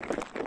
you